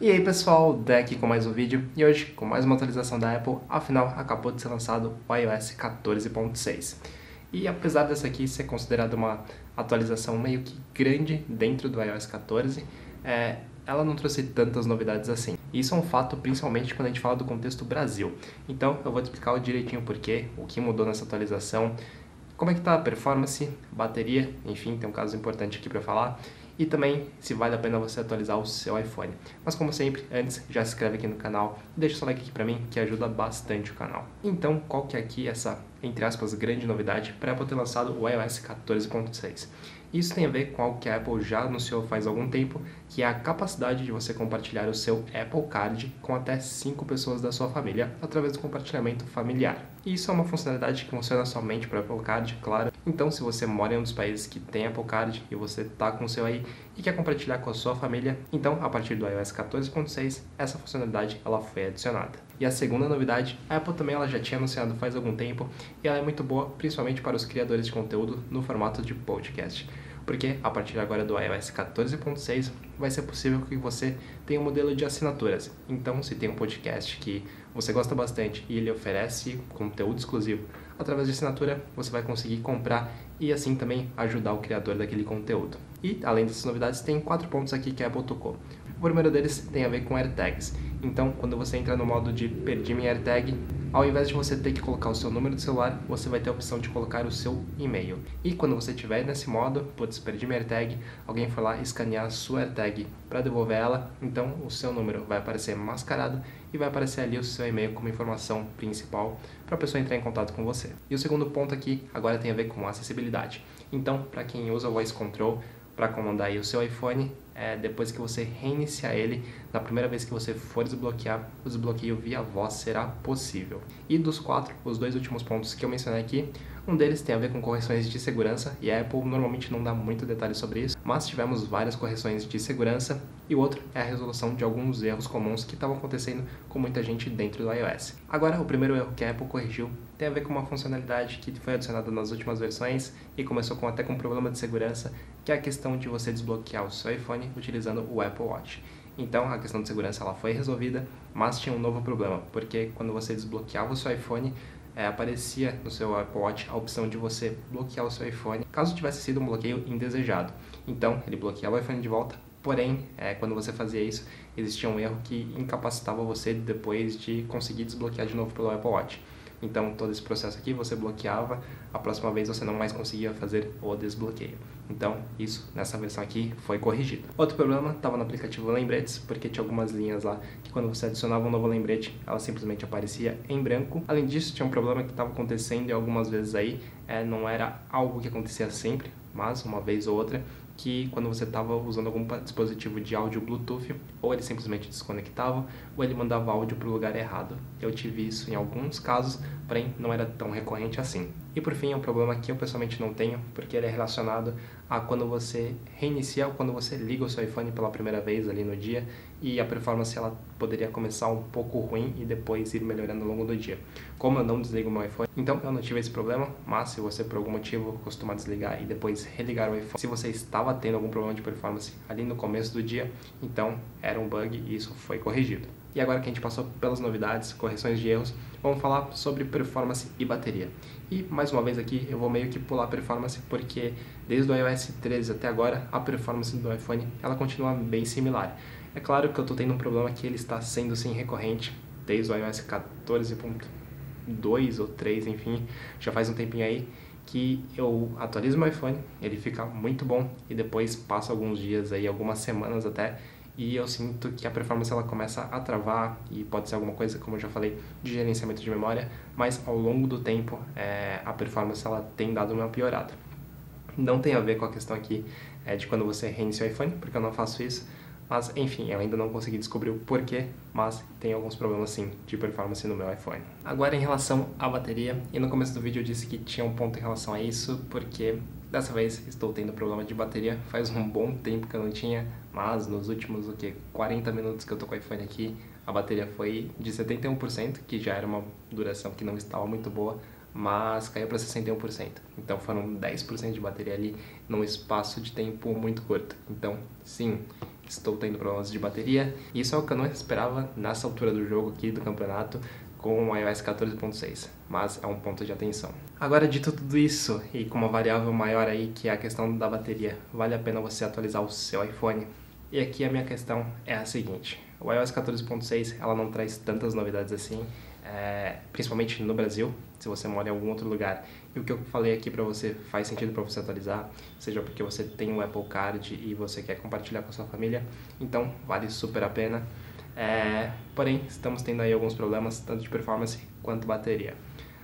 E aí pessoal, Deck com mais um vídeo e hoje com mais uma atualização da Apple, afinal acabou de ser lançado o iOS 14.6. E apesar dessa aqui ser considerada uma atualização meio que grande dentro do iOS 14, é, ela não trouxe tantas novidades assim. Isso é um fato principalmente quando a gente fala do contexto Brasil. Então eu vou te explicar direitinho o porquê, o que mudou nessa atualização, como é que está a performance, bateria, enfim, tem um caso importante aqui para falar, e também se vale a pena você atualizar o seu iPhone. Mas como sempre, antes já se inscreve aqui no canal deixa o seu like aqui para mim que ajuda bastante o canal. Então, qual que é aqui essa, entre aspas, grande novidade para ter lançado o iOS 14.6? Isso tem a ver com algo que a Apple já anunciou faz algum tempo, que é a capacidade de você compartilhar o seu Apple Card com até 5 pessoas da sua família através do compartilhamento familiar. Isso é uma funcionalidade que funciona somente para Apple Card, claro. Então, se você mora em um dos países que tem Apple Card e você está com o seu aí e quer compartilhar com a sua família, então a partir do iOS 14.6 essa funcionalidade ela foi adicionada. E a segunda novidade, a Apple também ela já tinha anunciado faz algum tempo e ela é muito boa, principalmente para os criadores de conteúdo no formato de podcast porque a partir agora do iOS 14.6 vai ser possível que você tenha um modelo de assinaturas. Então, se tem um podcast que você gosta bastante e ele oferece conteúdo exclusivo através de assinatura, você vai conseguir comprar e assim também ajudar o criador daquele conteúdo. E além dessas novidades, tem quatro pontos aqui que a Apple tocou. O primeiro deles tem a ver com AirTags. Então, quando você entra no modo de perdi minha AirTag, ao invés de você ter que colocar o seu número de celular, você vai ter a opção de colocar o seu e-mail. E quando você estiver nesse modo, putz, perdi minha AirTag, alguém foi lá escanear a sua AirTag para devolver ela, então o seu número vai aparecer mascarado e vai aparecer ali o seu e-mail como informação principal para a pessoa entrar em contato com você. E o segundo ponto aqui agora tem a ver com acessibilidade. Então, para quem usa o Voice Control, para comandar o seu iPhone, é, depois que você reiniciar ele, na primeira vez que você for desbloquear, o desbloqueio via voz será possível. E dos quatro, os dois últimos pontos que eu mencionei aqui, um deles tem a ver com correções de segurança, e a Apple normalmente não dá muito detalhe sobre isso, mas tivemos várias correções de segurança, e o outro é a resolução de alguns erros comuns que estavam acontecendo com muita gente dentro do iOS. Agora, o primeiro erro que a Apple corrigiu tem a ver com uma funcionalidade que foi adicionada nas últimas versões e começou com até com um problema de segurança, que é a questão de você desbloquear o seu iPhone utilizando o Apple Watch. Então a questão de segurança ela foi resolvida, mas tinha um novo problema, porque quando você desbloqueava o seu iPhone, é, aparecia no seu Apple Watch a opção de você bloquear o seu iPhone, caso tivesse sido um bloqueio indesejado. Então ele bloqueava o iPhone de volta, porém, é, quando você fazia isso, existia um erro que incapacitava você depois de conseguir desbloquear de novo pelo Apple Watch. Então, todo esse processo aqui você bloqueava, a próxima vez você não mais conseguia fazer o desbloqueio. Então, isso nessa versão aqui foi corrigido. Outro problema estava no aplicativo Lembretes, porque tinha algumas linhas lá que quando você adicionava um novo lembrete, ela simplesmente aparecia em branco. Além disso, tinha um problema que estava acontecendo e algumas vezes aí, é, não era algo que acontecia sempre, mas uma vez ou outra, que quando você estava usando algum dispositivo de áudio Bluetooth, ou ele simplesmente desconectava, ou ele mandava áudio para o lugar errado. Eu tive isso em alguns casos, porém não era tão recorrente assim. E por fim, é um problema que eu pessoalmente não tenho, porque ele é relacionado a quando você reinicia ou quando você liga o seu iPhone pela primeira vez ali no dia e a performance ela poderia começar um pouco ruim e depois ir melhorando ao longo do dia. Como eu não desligo meu iPhone, então eu não tive esse problema, mas se você por algum motivo costuma desligar e depois religar o iPhone, se você estava tendo algum problema de performance ali no começo do dia, então era um bug e isso foi corrigido. E agora que a gente passou pelas novidades, correções de erros, vamos falar sobre performance e bateria. E mais uma vez aqui eu vou meio que pular performance porque desde o iOS 13 até agora a performance do iPhone ela continua bem similar. É claro que eu estou tendo um problema que ele está sendo sim recorrente desde o iOS 14.2 ou 3, enfim, já faz um tempinho aí que eu atualizo meu iPhone, ele fica muito bom e depois passa alguns dias aí, algumas semanas até, e eu sinto que a performance ela começa a travar e pode ser alguma coisa, como eu já falei, de gerenciamento de memória, mas ao longo do tempo é, a performance ela tem dado uma piorada. Não tem a ver com a questão aqui é, de quando você reinicia o iPhone, porque eu não faço isso, mas enfim, eu ainda não consegui descobrir o porquê, mas tem alguns problemas sim de performance no meu iPhone. Agora em relação à bateria, e no começo do vídeo eu disse que tinha um ponto em relação a isso, porque Dessa vez estou tendo problema de bateria, faz um bom tempo que eu não tinha, mas nos últimos o que 40 minutos que eu tô com o iPhone aqui, a bateria foi de 71%, que já era uma duração que não estava muito boa, mas caiu para 61%. Então foram 10% de bateria ali num espaço de tempo muito curto. Então, sim, estou tendo problemas de bateria. Isso é o que eu não esperava nessa altura do jogo aqui do campeonato com o iOS 14.6, mas é um ponto de atenção. Agora, dito tudo isso, e com uma variável maior aí, que é a questão da bateria, vale a pena você atualizar o seu iPhone? E aqui a minha questão é a seguinte, o iOS 14.6 ela não traz tantas novidades assim, é, principalmente no Brasil, se você mora em algum outro lugar. E o que eu falei aqui para você faz sentido para você atualizar, seja porque você tem um Apple Card e você quer compartilhar com a sua família, então vale super a pena. É, porém, estamos tendo aí alguns problemas, tanto de performance quanto bateria.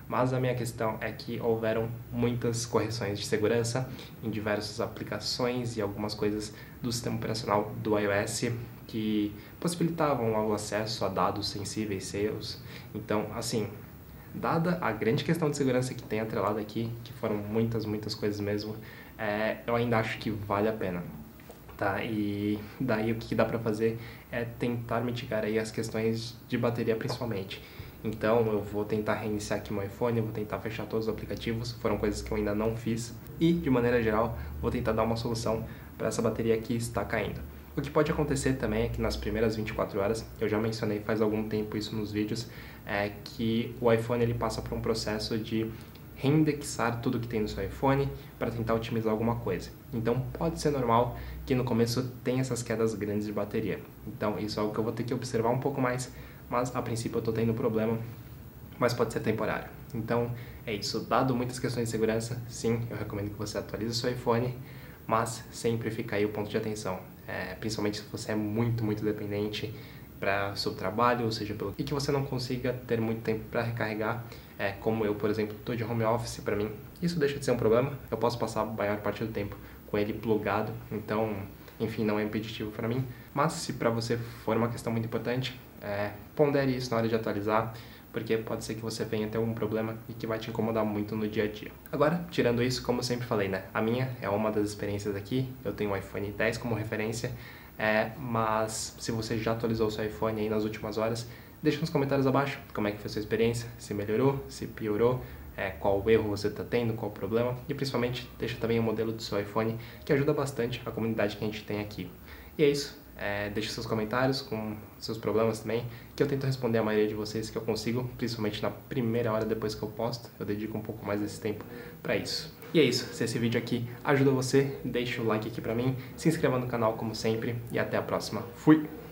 Mas a minha questão é que houveram muitas correções de segurança em diversas aplicações e algumas coisas do sistema operacional do iOS que possibilitavam o acesso a dados sensíveis seus. Então, assim, dada a grande questão de segurança que tem atrelada aqui, que foram muitas, muitas coisas mesmo, é, eu ainda acho que vale a pena tá? E daí o que dá para fazer é tentar mitigar aí as questões de bateria principalmente. Então eu vou tentar reiniciar aqui meu iPhone, vou tentar fechar todos os aplicativos, foram coisas que eu ainda não fiz e de maneira geral vou tentar dar uma solução para essa bateria que está caindo. O que pode acontecer também é que nas primeiras 24 horas, eu já mencionei faz algum tempo isso nos vídeos, é que o iPhone ele passa por um processo de reindexar tudo que tem no seu iPhone para tentar otimizar alguma coisa. Então pode ser normal que no começo tenha essas quedas grandes de bateria. Então isso é algo que eu vou ter que observar um pouco mais, mas a princípio eu estou tendo problema, mas pode ser temporário. Então é isso. Dado muitas questões de segurança, sim, eu recomendo que você atualize seu iPhone, mas sempre fica aí o ponto de atenção. É, principalmente se você é muito, muito dependente para seu trabalho, ou seja, pelo e que você não consiga ter muito tempo para recarregar, é, como eu, por exemplo, estou de home office, para mim isso deixa de ser um problema. Eu posso passar a maior parte do tempo com ele plugado, então, enfim, não é impeditivo para mim. Mas se para você for uma questão muito importante, é, pondere isso na hora de atualizar, porque pode ser que você venha ter algum problema e que vai te incomodar muito no dia a dia. Agora, tirando isso, como sempre falei, né? A minha é uma das experiências aqui, eu tenho o iPhone 10 como referência, é, mas se você já atualizou o seu iPhone aí nas últimas horas, deixa nos comentários abaixo como é que foi a sua experiência, se melhorou, se piorou, é, qual erro você está tendo, qual o problema e principalmente deixa também o modelo do seu iPhone que ajuda bastante a comunidade que a gente tem aqui. E é isso, é, deixe seus comentários com seus problemas também, que eu tento responder a maioria de vocês que eu consigo, principalmente na primeira hora depois que eu posto, eu dedico um pouco mais desse tempo para isso. E é isso, se esse vídeo aqui ajuda você, deixa o like aqui pra mim, se inscreva no canal como sempre e até a próxima. Fui!